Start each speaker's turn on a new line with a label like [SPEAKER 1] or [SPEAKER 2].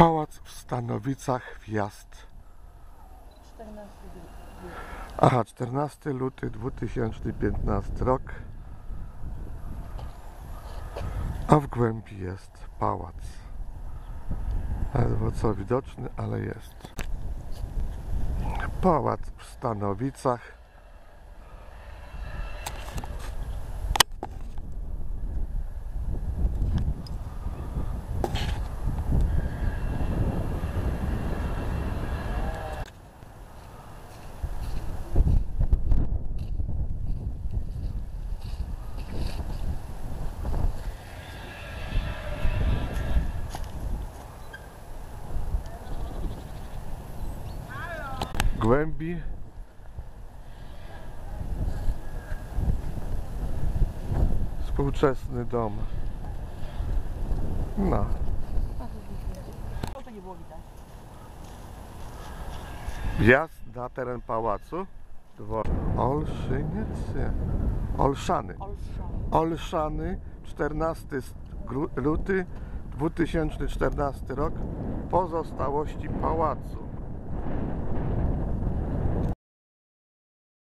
[SPEAKER 1] Pałac w Stanowicach, wjazd.
[SPEAKER 2] 14
[SPEAKER 1] Aha, 14 luty 2015 rok. A w głębi jest pałac. Ledwo co widoczny, ale jest. Pałac w Stanowicach. Głębi. Współczesny dom. No,
[SPEAKER 2] O, to nie było widać.
[SPEAKER 1] wjazd na teren pałacu. Olszyniec? Nie. Olszany.
[SPEAKER 2] Olszany.
[SPEAKER 1] Olszany, 14 s- gru- luty 2014 rok. Pozostałości pałacu.